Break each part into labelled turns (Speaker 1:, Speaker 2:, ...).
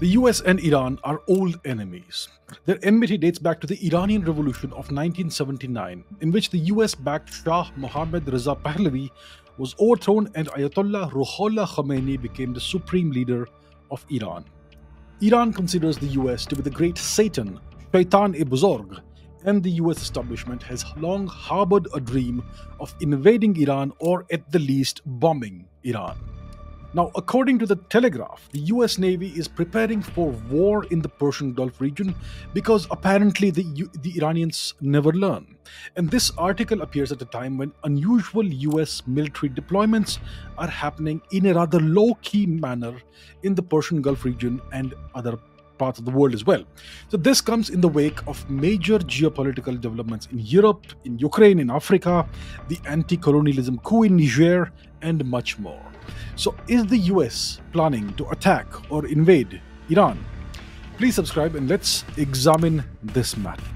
Speaker 1: The US and Iran are old enemies. Their enmity dates back to the Iranian Revolution of 1979, in which the US backed Shah Mohammad Reza Pahlavi was overthrown and Ayatollah Ruhollah Khomeini became the supreme leader of Iran. Iran considers the US to be the great Satan, Shaitan e Buzorg, and the US establishment has long harbored a dream of invading Iran or at the least bombing Iran. Now, according to the Telegraph, the US Navy is preparing for war in the Persian Gulf region because apparently the, the Iranians never learn. And this article appears at a time when unusual US military deployments are happening in a rather low key manner in the Persian Gulf region and other parts of the world as well. So, this comes in the wake of major geopolitical developments in Europe, in Ukraine, in Africa, the anti colonialism coup in Niger, and much more. So, is the US planning to attack or invade Iran? Please subscribe and let's examine this matter.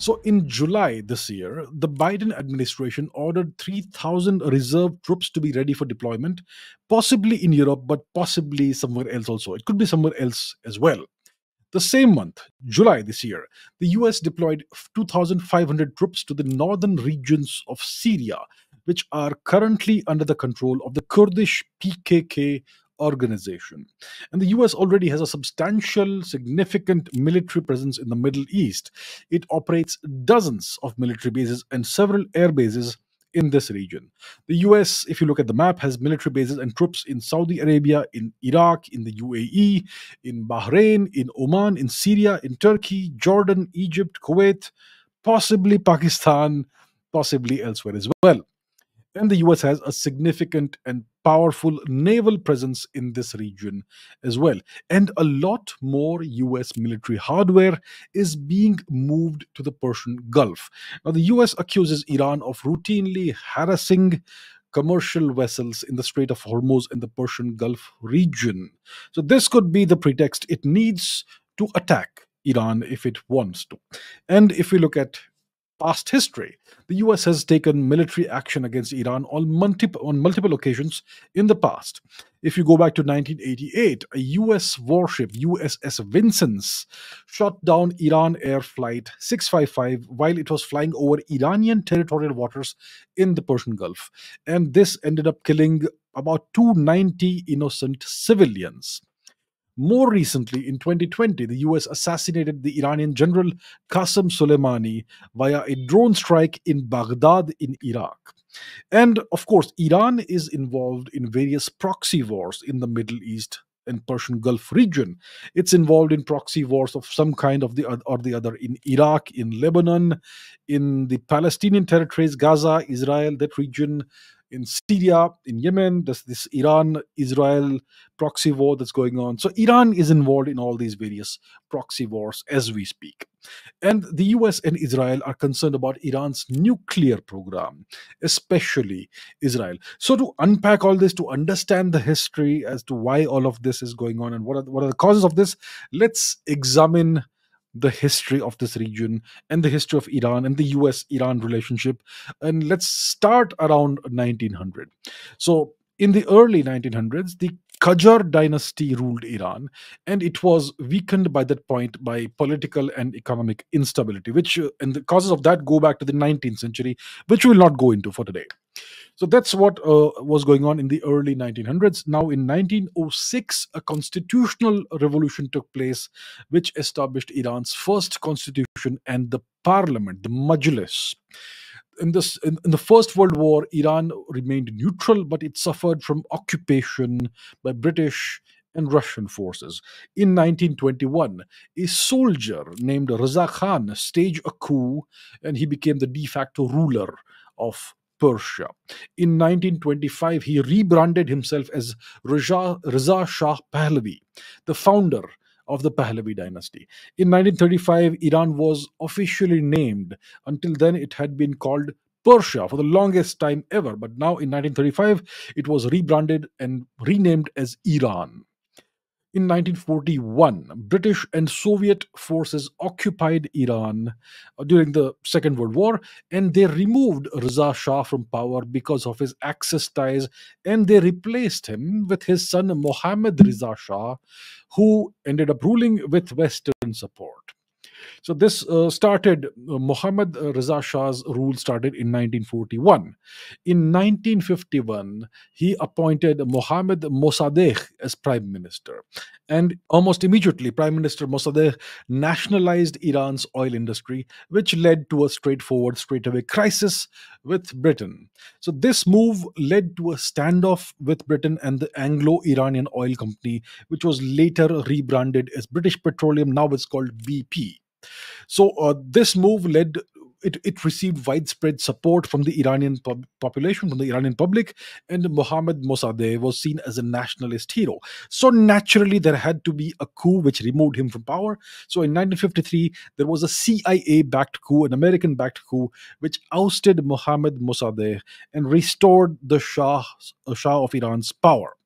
Speaker 1: So, in July this year, the Biden administration ordered 3,000 reserve troops to be ready for deployment, possibly in Europe, but possibly somewhere else also. It could be somewhere else as well. The same month, July this year, the US deployed 2,500 troops to the northern regions of Syria which are currently under the control of the Kurdish PKK organization. And the US already has a substantial, significant military presence in the Middle East. It operates dozens of military bases and several air bases in this region. The US, if you look at the map, has military bases and troops in Saudi Arabia, in Iraq, in the UAE, in Bahrain, in Oman, in Syria, in Turkey, Jordan, Egypt, Kuwait, possibly Pakistan, possibly elsewhere as well and the US has a significant and powerful naval presence in this region as well. And a lot more US military hardware is being moved to the Persian Gulf. Now, the US accuses Iran of routinely harassing commercial vessels in the Strait of Hormuz and the Persian Gulf region. So, this could be the pretext it needs to attack Iran if it wants to. And if we look at past history, the US has taken military action against Iran on multiple, on multiple occasions in the past. If you go back to 1988, a US warship, USS Vincennes, shot down Iran Air Flight 655 while it was flying over Iranian territorial waters in the Persian Gulf. And this ended up killing about 290 innocent civilians. More recently, in 2020, the US assassinated the Iranian general Qasem Soleimani via a drone strike in Baghdad in Iraq. And of course, Iran is involved in various proxy wars in the Middle East and Persian Gulf region. It's involved in proxy wars of some kind of the or the other in Iraq, in Lebanon, in the Palestinian territories, Gaza, Israel, that region, in Syria, in Yemen, there's this Iran Israel proxy war that's going on. So Iran is involved in all these various proxy wars as we speak. And the US and Israel are concerned about Iran's nuclear program, especially Israel. So to unpack all this, to understand the history as to why all of this is going on and what are, what are the causes of this, let's examine the history of this region and the history of Iran and the US Iran relationship. And let's start around 1900. So, in the early 1900s, the Qajar dynasty ruled Iran, and it was weakened by that point by political and economic instability, which, uh, and the causes of that go back to the 19th century, which we will not go into for today. So that's what uh, was going on in the early 1900s. Now, in 1906, a constitutional revolution took place, which established Iran's first constitution and the parliament, the Majlis. In, this, in, in the First World War, Iran remained neutral, but it suffered from occupation by British and Russian forces. In 1921, a soldier named Raza Khan staged a coup and he became the de facto ruler of Persia. In 1925, he rebranded himself as Reza, Reza Shah Pahlavi, the founder of the Pahlavi dynasty. In 1935, Iran was officially named. Until then, it had been called Persia for the longest time ever. But now in 1935, it was rebranded and renamed as Iran. In 1941, British and Soviet forces occupied Iran uh, during the Second World War and they removed Reza Shah from power because of his Axis ties and they replaced him with his son Mohammad Reza Shah, who ended up ruling with Western support. So this uh, started, uh, Muhammad Reza Shah's rule started in 1941. In 1951, he appointed Mohammad Mossadegh as prime minister. And almost immediately, Prime Minister Mossadegh nationalized Iran's oil industry, which led to a straightforward, straightaway crisis with Britain. So this move led to a standoff with Britain and the Anglo-Iranian Oil Company, which was later rebranded as British Petroleum. Now it's called BP. So uh, this move led it, it received widespread support from the Iranian pub- population, from the Iranian public, and Mohammad Mossadegh was seen as a nationalist hero. So naturally, there had to be a coup which removed him from power. So in 1953, there was a CIA-backed coup, an American-backed coup, which ousted Mohammad Mossadegh and restored the Shah, uh, Shah of Iran's power.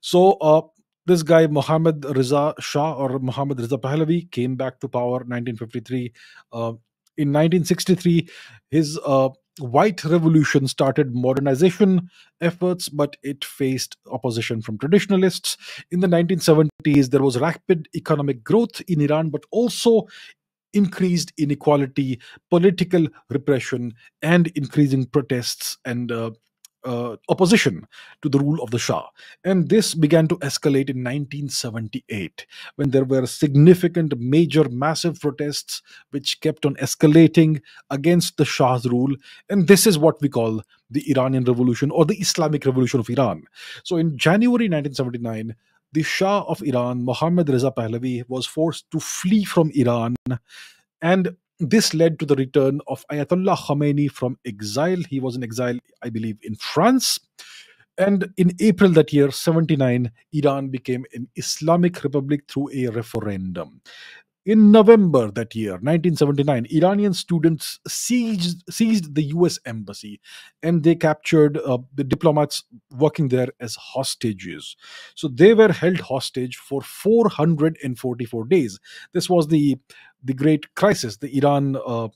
Speaker 1: So uh, this guy Mohammad Reza Shah or Mohammad Reza Pahlavi came back to power 1953. Uh, in 1963, his uh, white revolution started modernization efforts, but it faced opposition from traditionalists. In the 1970s, there was rapid economic growth in Iran, but also increased inequality, political repression, and increasing protests and uh, uh, opposition to the rule of the Shah. And this began to escalate in 1978 when there were significant, major, massive protests which kept on escalating against the Shah's rule. And this is what we call the Iranian Revolution or the Islamic Revolution of Iran. So in January 1979, the Shah of Iran, Mohammad Reza Pahlavi, was forced to flee from Iran and this led to the return of Ayatollah Khomeini from exile. He was in exile, I believe, in France. And in April that year, 79, Iran became an Islamic republic through a referendum. In November that year, 1979, Iranian students seized, seized the US embassy and they captured uh, the diplomats working there as hostages. So they were held hostage for 444 days. This was the, the great crisis, the Iran uh,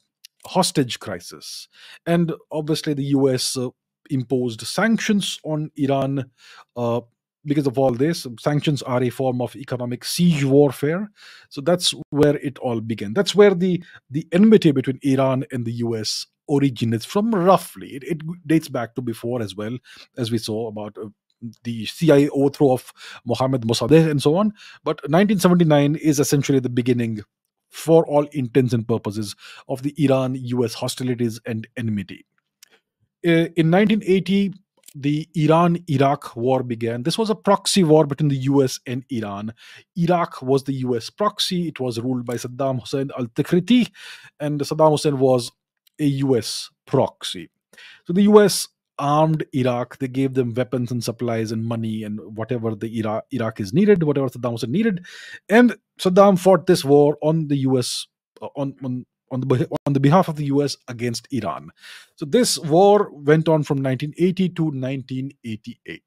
Speaker 1: hostage crisis. And obviously, the US uh, imposed sanctions on Iran uh, because of all this sanctions are a form of economic siege warfare so that's where it all began that's where the the enmity between iran and the us originates from roughly it, it dates back to before as well as we saw about uh, the CIA overthrow of Mohammad Mossadegh and so on. But 1979 is essentially the beginning, for all intents and purposes, of the Iran US hostilities and enmity. Uh, in 1980, the Iran Iraq war began. This was a proxy war between the US and Iran. Iraq was the US proxy, it was ruled by Saddam Hussein al Tikriti, and Saddam Hussein was a US proxy. So the US armed Iraq, they gave them weapons and supplies and money and whatever the Iraq, Iraq is needed, whatever Saddam Hussein needed. And Saddam fought this war on the US, uh, on, on on the on the behalf of the US against Iran. So this war went on from 1980 to 1988.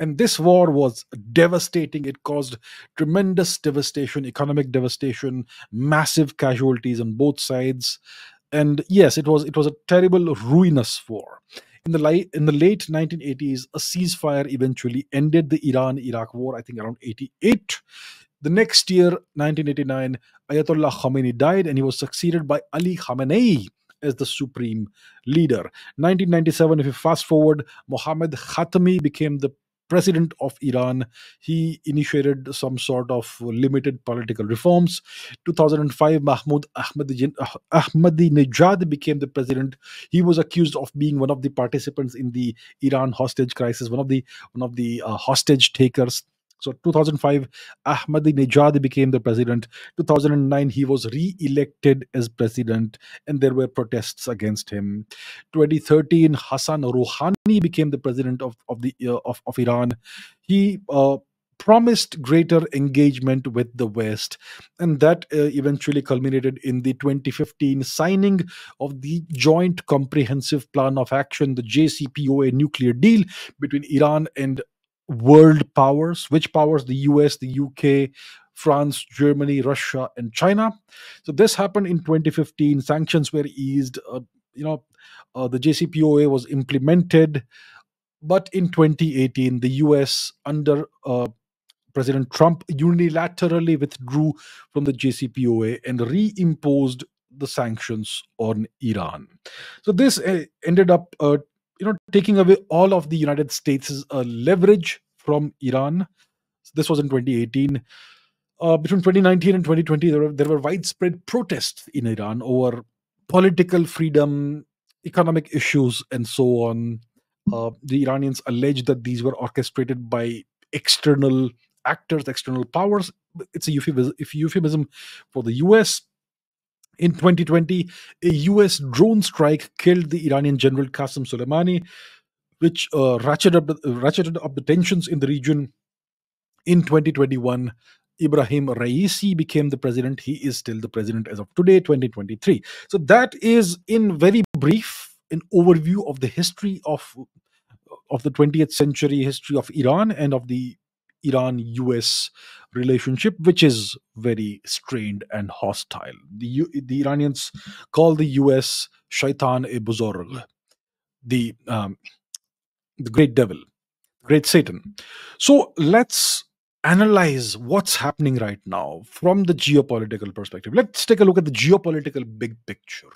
Speaker 1: And this war was devastating. It caused tremendous devastation, economic devastation, massive casualties on both sides. And yes, it was it was a terrible, ruinous war. In the, light, in the late 1980s, a ceasefire eventually ended the Iran Iraq war, I think around 88. The next year, 1989, Ayatollah Khomeini died and he was succeeded by Ali Khamenei as the supreme leader. 1997, if you fast forward, Mohammad Khatami became the president of Iran. He initiated some sort of limited political reforms. 2005, Mahmoud Ahmadinejad became the president. He was accused of being one of the participants in the Iran hostage crisis, one of the one of the uh, hostage takers so 2005, Ahmadinejad became the president. 2009, he was re-elected as president, and there were protests against him. 2013, Hassan Rouhani became the president of of the uh, of, of Iran. He uh, promised greater engagement with the West, and that uh, eventually culminated in the 2015 signing of the Joint Comprehensive Plan of Action, the JCPOA nuclear deal between Iran and world powers. Which powers? The US, the UK, France, Germany, Russia, and China. So this happened in 2015. Sanctions were eased. Uh, you know, uh, the JCPOA was implemented, but in 2018, the US under uh, President Trump unilaterally withdrew from the JCPOA and reimposed the sanctions on Iran. So this uh, ended up, uh, you know, taking away all of the United States' uh, leverage from Iran. This was in 2018. Uh, between 2019 and 2020, there were, there were widespread protests in Iran over political freedom, economic issues, and so on. Uh, the Iranians alleged that these were orchestrated by external actors, external powers. It's a euphemism, euphemism for the US. In 2020, a US drone strike killed the Iranian general Qasem Soleimani, which uh, ratcheted, up, ratcheted up the tensions in the region. In 2021, Ibrahim Raisi became the president. He is still the president as of today, 2023. So that is, in very brief, an overview of the history of of the 20th century history of Iran and of the Iran US relationship, which is very strained and hostile. The, the Iranians call the US Shaitan e Buzorg, the, um, the great devil, great Satan. So let's analyze what's happening right now from the geopolitical perspective. Let's take a look at the geopolitical big picture.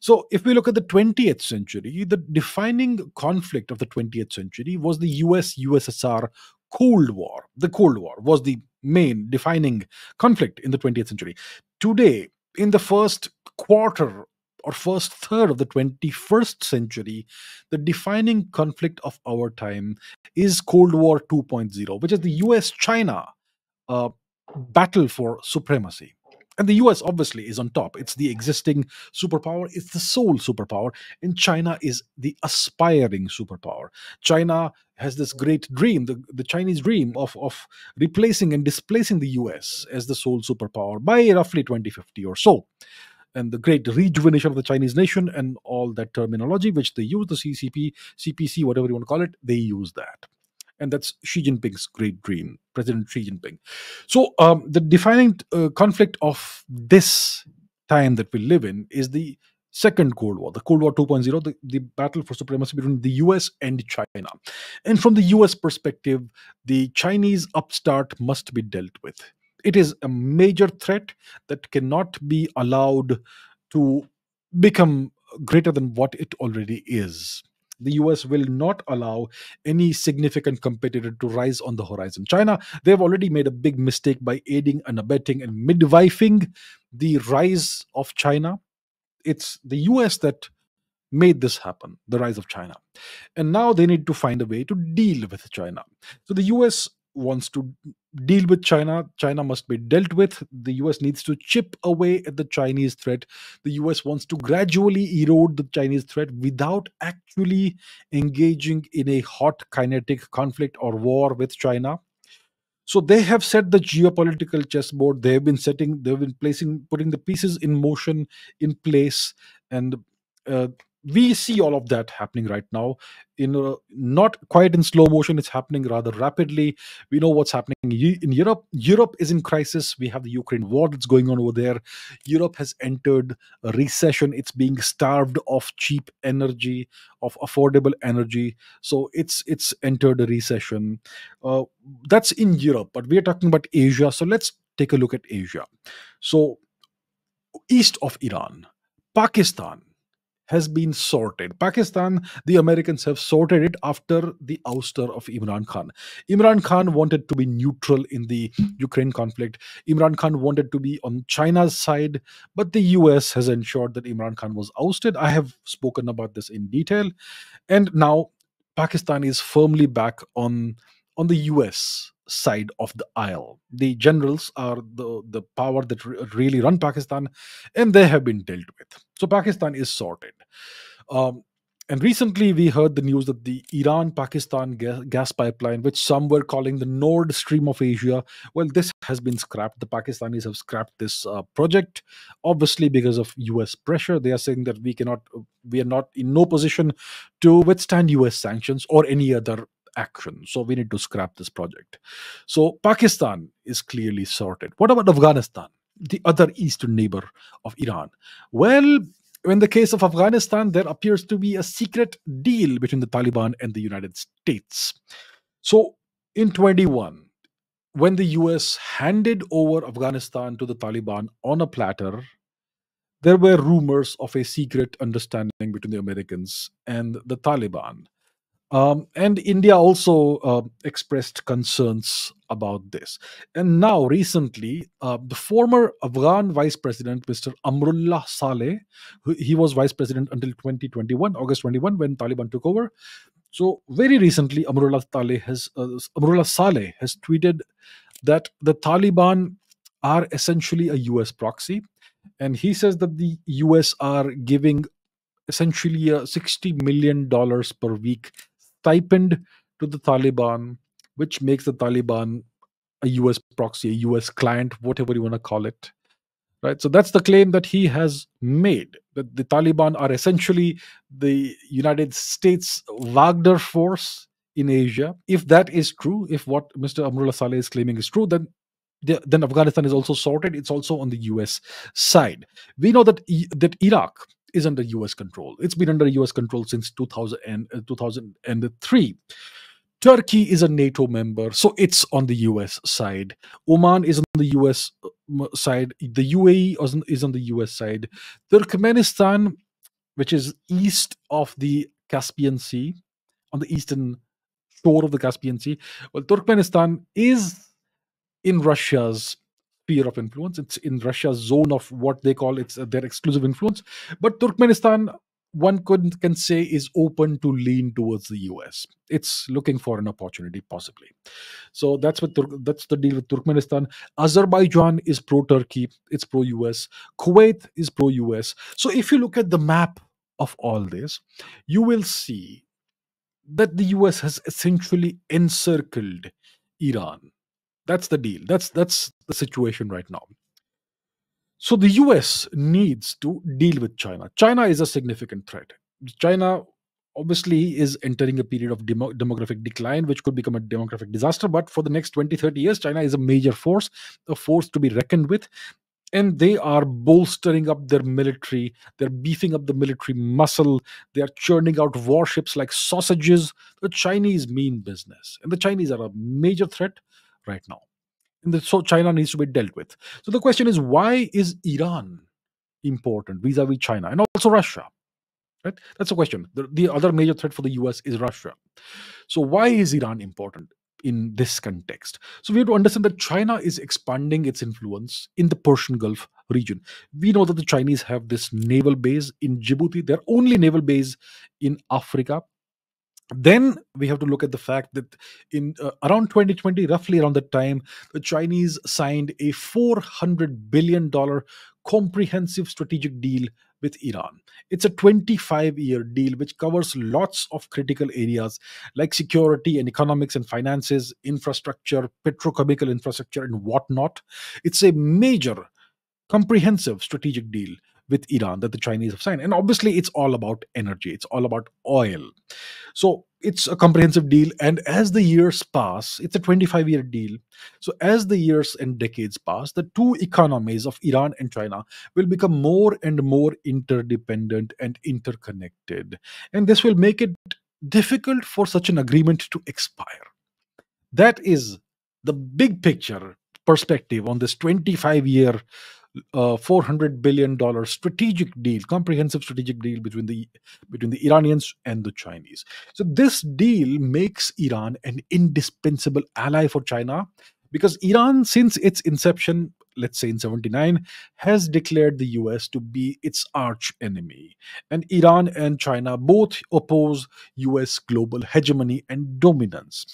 Speaker 1: So, if we look at the 20th century, the defining conflict of the 20th century was the US USSR Cold War. The Cold War was the main defining conflict in the 20th century. Today, in the first quarter or first third of the 21st century, the defining conflict of our time is Cold War 2.0, which is the US China uh, battle for supremacy. And the US obviously is on top. It's the existing superpower, it's the sole superpower, and China is the aspiring superpower. China has this great dream, the, the Chinese dream of, of replacing and displacing the US as the sole superpower by roughly 2050 or so. And the great rejuvenation of the Chinese nation and all that terminology which they use, the CCP, CPC, whatever you want to call it, they use that and that's Xi Jinping's great dream, President Xi Jinping. So um, the defining uh, conflict of this time that we live in is the Second Cold War, the Cold War 2.0, the, the battle for supremacy between the US and China. And from the US perspective, the Chinese upstart must be dealt with. It is a major threat that cannot be allowed to become greater than what it already is the US will not allow any significant competitor to rise on the horizon. China, they've already made a big mistake by aiding and abetting and midwifing the rise of China. It's the US that made this happen, the rise of China. And now they need to find a way to deal with China. So the US wants to deal with China. China must be dealt with. The US needs to chip away at the Chinese threat. The US wants to gradually erode the Chinese threat without actually engaging in a hot kinetic conflict or war with China. So they have set the geopolitical chessboard. They have been setting, they've been placing, putting the pieces in motion, in place, and uh, we see all of that happening right now in a, not quite in slow motion it's happening rather rapidly. We know what's happening in europe. Europe is in crisis. We have the ukraine war that's going on over there. Europe has entered a recession. It's being starved of cheap energy of affordable energy. So it's it's entered a recession. Uh, that's in europe but we're talking about asia. So let's take a look at asia. So east of iran pakistan has been sorted. Pakistan, the Americans have sorted it after the ouster of Imran Khan. Imran Khan wanted to be neutral in the Ukraine conflict. Imran Khan wanted to be on China's side, but the US has ensured that Imran Khan was ousted. I have spoken about this in detail. And now Pakistan is firmly back on on the US side of the aisle. The generals are the, the power that re- really run Pakistan, and they have been dealt with. So Pakistan is sorted. Um, and recently, we heard the news that the Iran Pakistan gas, pipeline, which some were calling the Nord Stream of Asia, well, this has been scrapped. The Pakistanis have scrapped this uh, project, obviously because of US pressure. They are saying that we cannot, we are not in no position to withstand US sanctions or any other action. So we need to scrap this project. So Pakistan is clearly sorted. What about Afghanistan, the other eastern neighbor of Iran? Well, in the case of Afghanistan, there appears to be a secret deal between the Taliban and the United States. So in 21, when the US handed over Afghanistan to the Taliban on a platter, there were rumors of a secret understanding between the Americans and the Taliban. Um, and India also uh, expressed concerns about this. And now, recently, uh, the former Afghan vice president, Mr. Amrullah Saleh, who, he was vice president until 2021, August 21, when Taliban took over. So, very recently, Amrullah Saleh has, uh, Amrullah Saleh has tweeted that the Taliban are essentially a US proxy. And he says that the US are giving essentially a $60 million per week stipend to the Taliban, which makes the Taliban a US proxy, a US client, whatever you want to call it. Right. So that's the claim that he has made that the Taliban are essentially the United States Wagner force in Asia. If that is true, if what Mr. Amrullah Saleh is claiming is true, then then Afghanistan is also sorted. It's also on the US side. We know that that Iraq is under US control. It's been under US control since 2000 and, uh, 2003. Turkey is a NATO member, so it's on the US side. Oman is on the US uh, side. The UAE is on the US side. Turkmenistan, which is east of the Caspian Sea, on the eastern shore of the Caspian Sea. Well, Turkmenistan is in Russia's sphere of influence. It's in Russia's zone of what they call it's uh, their exclusive influence. But Turkmenistan, one could can say, is open to lean towards the US. It's looking for an opportunity, possibly. So that's what Tur- that's the deal with Turkmenistan. Azerbaijan is pro-Turkey. It's pro-US. Kuwait is pro-US. So if you look at the map of all this, you will see that the US has essentially encircled Iran that's the deal. That's that's the situation right now. So the US needs to deal with China. China is a significant threat. China obviously is entering a period of demo- demographic decline which could become a demographic disaster but for the next 20 30 years china is a major force a force to be reckoned with and they are bolstering up their military they're beefing up the military muscle they are churning out warships like sausages the chinese mean business and the chinese are a major threat right now. And so China needs to be dealt with. So the question is, why is Iran important vis-a-vis China and also Russia? Right? That's the question. The, the other major threat for the US is Russia. So why is Iran important? in this context. So we have to understand that China is expanding its influence in the Persian Gulf region. We know that the Chinese have this naval base in Djibouti, their only naval base in Africa then we have to look at the fact that in uh, around 2020 roughly around that time the chinese signed a 400 billion dollar comprehensive strategic deal with iran. It's a 25 year deal which covers lots of critical areas like security and economics and finances infrastructure petrochemical infrastructure and whatnot. It's a major comprehensive strategic deal with Iran that the Chinese have signed. And obviously, it's all about energy, it's all about oil. So it's a comprehensive deal. And as the years pass, it's a 25 year deal. So as the years and decades pass, the two economies of Iran and China will become more and more interdependent and interconnected. And this will make it difficult for such an agreement to expire. That is the big picture perspective on this 25 year uh, 400 billion dollar strategic deal comprehensive strategic deal between the between the iranians and the chinese. So this deal makes iran an indispensable ally for china because iran since its inception let's say in 79, has declared the US to be its arch enemy. And Iran and China both oppose US global hegemony and dominance.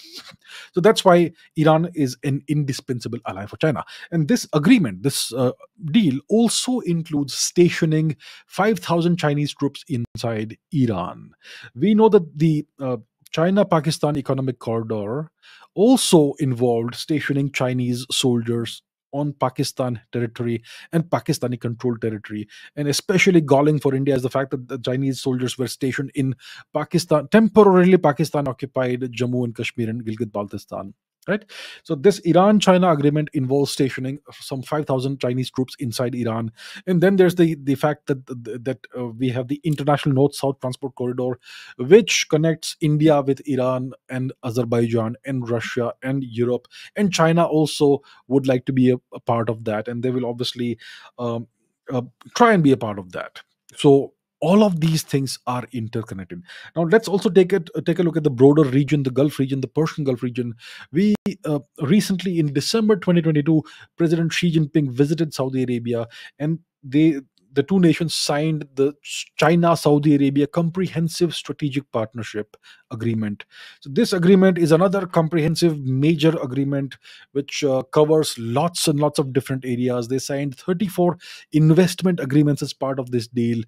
Speaker 1: So that's why Iran is an indispensable ally for China. And this agreement, this uh, deal, also includes stationing 5,000 Chinese troops inside Iran. We know that the uh, China Pakistan Economic Corridor also involved stationing Chinese soldiers on Pakistan territory and Pakistani controlled territory. And especially galling for India is the fact that the Chinese soldiers were stationed in Pakistan, temporarily Pakistan occupied Jammu and Kashmir and Gilgit Baltistan right so this iran china agreement involves stationing some 5000 chinese troops inside iran. And then there's the the fact that that uh, we have the international north south transport corridor which connects india with iran and azerbaijan and russia and europe. And china also would like to be a, a part of that. And they will obviously um, uh, try and be a part of that. So all of these things are interconnected now let's also take it take a look at the broader region the gulf region the persian gulf region we uh, recently in december 2022 president xi jinping visited saudi arabia and they the two nations signed the China Saudi Arabia Comprehensive Strategic Partnership Agreement. So, this agreement is another comprehensive major agreement which uh, covers lots and lots of different areas. They signed 34 investment agreements as part of this deal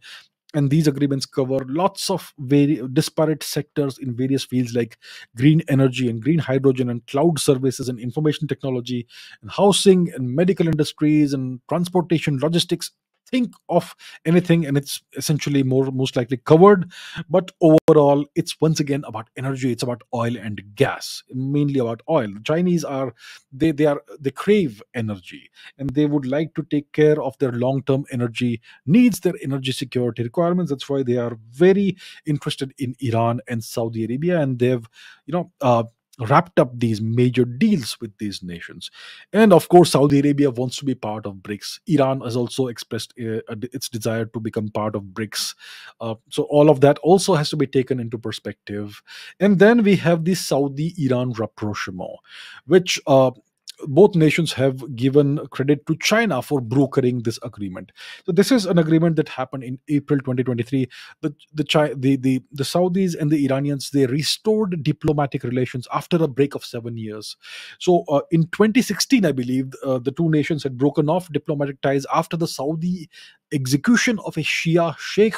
Speaker 1: and these agreements cover lots of very disparate sectors in various fields like green energy and green hydrogen and cloud services and information technology and housing and medical industries and transportation logistics think of anything and it's essentially more most likely covered but overall it's once again about energy it's about oil and gas mainly about oil. The chinese are they they are they crave energy and they would like to take care of their long term energy needs their energy security requirements. That's why they are very interested in iran and saudi arabia and they've you know uh, wrapped up these major deals with these nations. And of course, Saudi Arabia wants to be part of BRICS. Iran has also expressed uh, its desire to become part of BRICS. Uh, so, all of that also has to be taken into perspective. And then we have the Saudi Iran rapprochement, which uh, both nations have given credit to China for brokering this agreement. So this is an agreement that happened in April 2023. The the the the, the Saudis and the Iranians they restored diplomatic relations after a break of seven years. So uh, in 2016, I believe uh, the two nations had broken off diplomatic ties after the Saudi execution of a Shia sheikh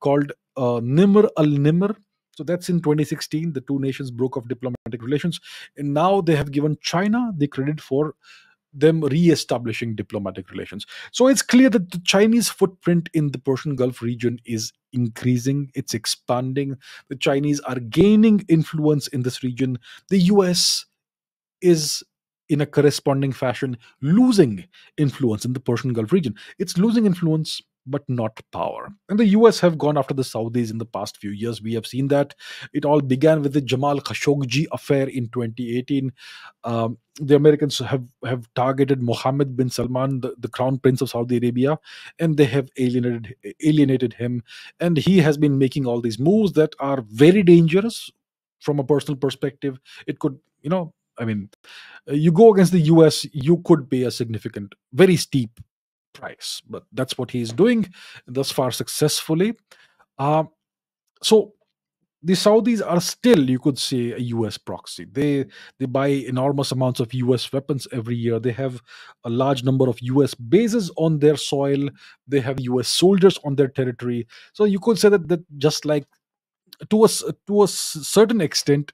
Speaker 1: called uh, Nimr al Nimr so that's in 2016. The two nations broke off diplomatic relations, and now they have given China the credit for them re-establishing diplomatic relations. So it's clear that the Chinese footprint in the Persian Gulf region is increasing, it's expanding. The Chinese are gaining influence in this region. The US is in a corresponding fashion losing influence in the Persian Gulf region. It's losing influence but not power. And the US have gone after the Saudis in the past few years. We have seen that. It all began with the Jamal Khashoggi affair in 2018. Um, the Americans have, have targeted Mohammed bin Salman, the, the crown prince of Saudi Arabia, and they have alienated alienated him. And he has been making all these moves that are very dangerous from a personal perspective. It could, you know, I mean, you go against the US, you could pay a significant, very steep price. But that's what he's doing thus far successfully. Uh, so the Saudis are still, you could say, a US proxy. They they buy enormous amounts of US weapons every year. They have a large number of US bases on their soil. They have US soldiers on their territory. So you could say that that just like to a to a certain extent,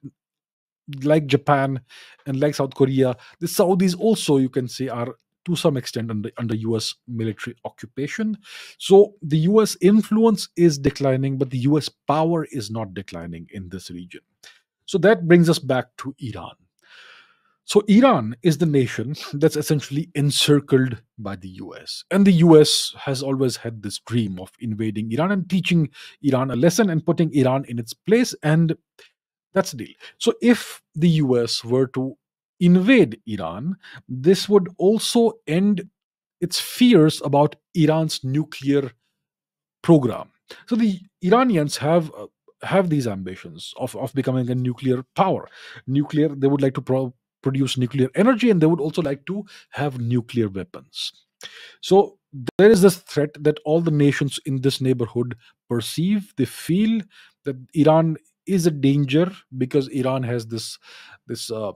Speaker 1: like Japan and like South Korea, the Saudis also you can say are to some extent under, under US military occupation. So the US influence is declining, but the US power is not declining in this region. So that brings us back to Iran. So Iran is the nation that's essentially encircled by the US. And the US has always had this dream of invading Iran and teaching Iran a lesson and putting Iran in its place. And that's the deal. So if the US were to invade Iran, this would also end its fears about Iran's nuclear program. So the Iranians have uh, have these ambitions of, of becoming a nuclear power. Nuclear, they would like to pro- produce nuclear energy and they would also like to have nuclear weapons. So there is this threat that all the nations in this neighborhood perceive. They feel that Iran is a danger because Iran has this this uh,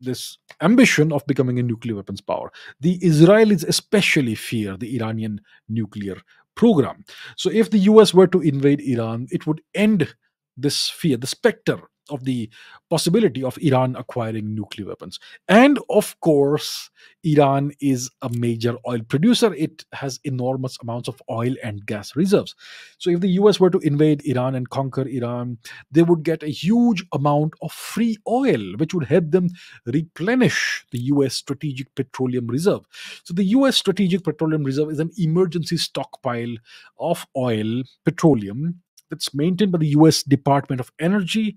Speaker 1: this ambition of becoming a nuclear weapons power. The Israelis especially fear the Iranian nuclear program. So if the US were to invade Iran, it would end this fear, the specter of the possibility of Iran acquiring nuclear weapons. And of course, Iran is a major oil producer. It has enormous amounts of oil and gas reserves. So, if the US were to invade Iran and conquer Iran, they would get a huge amount of free oil, which would help them replenish the US strategic petroleum reserve. So, the US strategic petroleum reserve is an emergency stockpile of oil, petroleum, that's maintained by the US Department of Energy.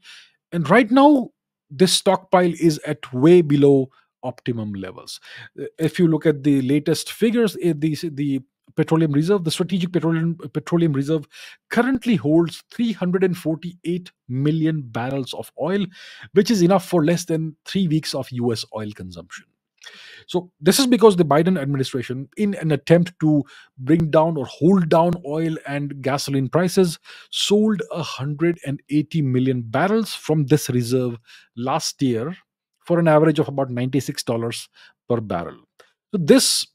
Speaker 1: And right now, this stockpile is at way below optimum levels. Uh, If you look at the latest figures, eh, the, the petroleum reserve, the strategic petroleum petroleum reserve currently holds 348 million barrels of oil, which is enough for less than three weeks of US oil consumption. So this is because the Biden administration, in an attempt to bring down or hold down oil and gasoline prices, sold 180 million barrels from this reserve last year for an average of about $96 per barrel. So this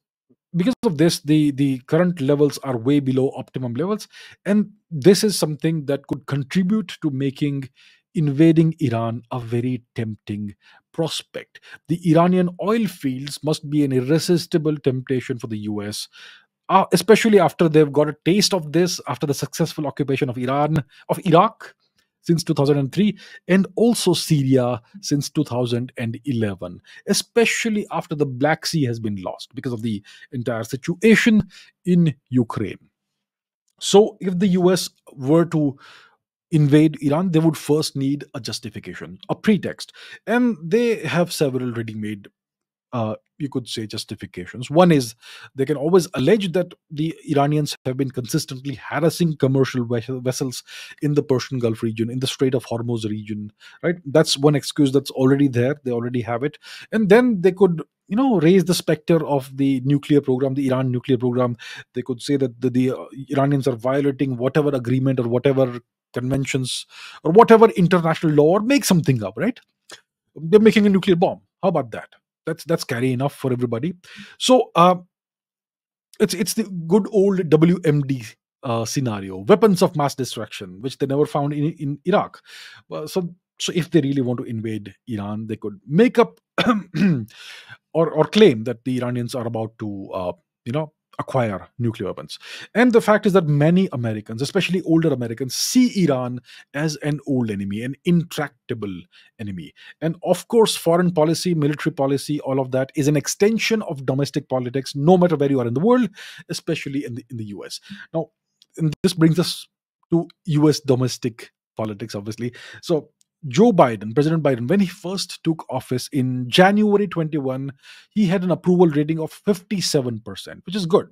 Speaker 1: because of this the the current levels are way below optimum levels and this is something that could contribute to making invading iran a very tempting prospect the iranian oil fields must be an irresistible temptation for the us uh, especially after they've got a taste of this after the successful occupation of iran of iraq since 2003 and also Syria since 2011, especially after the Black Sea has been lost because of the entire situation in Ukraine. So, if the US were to invade Iran, they would first need a justification, a pretext. And they have several ready made uh, you could say justifications. One is they can always allege that the Iranians have been consistently harassing commercial vessels in the Persian Gulf region, in the Strait of Hormuz region, right? That's one excuse that's already there. They already have it. And then they could you know raise the specter of the nuclear program the iran nuclear program they could say that the, the uh, iranians are violating whatever agreement or whatever conventions or whatever international law or make something up right? They're making a nuclear bomb. How about that? That's that's scary enough for everybody. So uh, it's it's the good old wmd uh, scenario weapons of mass destruction which they never found in, in iraq. Uh, so so if they really want to invade iran they could make up or or claim that the iranians are about to uh, you know acquire nuclear weapons. And the fact is that many Americans, especially older Americans, see Iran as an old enemy, an intractable enemy. And of course, foreign policy, military policy, all of that is an extension of domestic politics, no matter where you are in the world, especially in the in the US. Now, this brings us to US domestic politics, obviously. So Joe Biden, President Biden, when he first took office in January 21, he had an approval rating of 57%, which is good.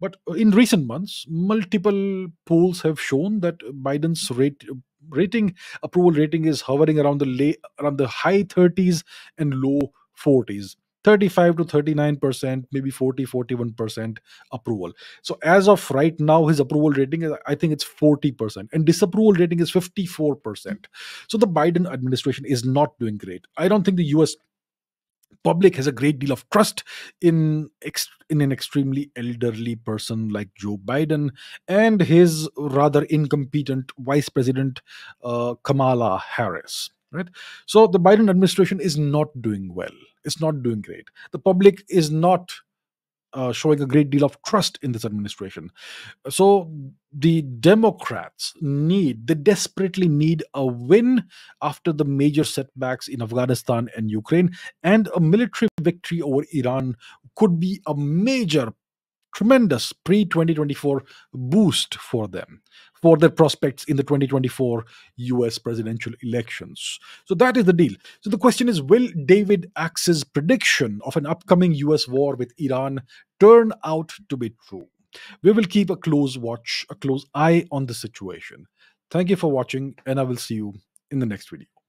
Speaker 1: But uh, in recent months, multiple polls have shown that Biden's rate rating approval rating is hovering around the lay, around the high 30s and low 40s 35 to 39%, maybe 40, 41% approval. So as of right now, his approval rating is, I think it's 40%, and disapproval rating is 54%. So the Biden administration is not doing great. I don't think the US public has a great deal of trust in in an extremely elderly person like Joe Biden and his rather incompetent vice president uh, Kamala Harris right? So the biden administration is not doing well. It's not doing great. The public is not uh, showing a great deal of trust in this administration. So the democrats need they desperately need a win after the major setbacks in afghanistan and ukraine and a military victory over iran could be a major tremendous pre 2024 boost for them for their prospects in the 2024 US presidential elections. So that is the deal. So the question is Will David Axe's prediction of an upcoming US war with Iran turn out to be true? We will keep a close watch, a close eye on the situation. Thank you for watching, and I will see you in the next video.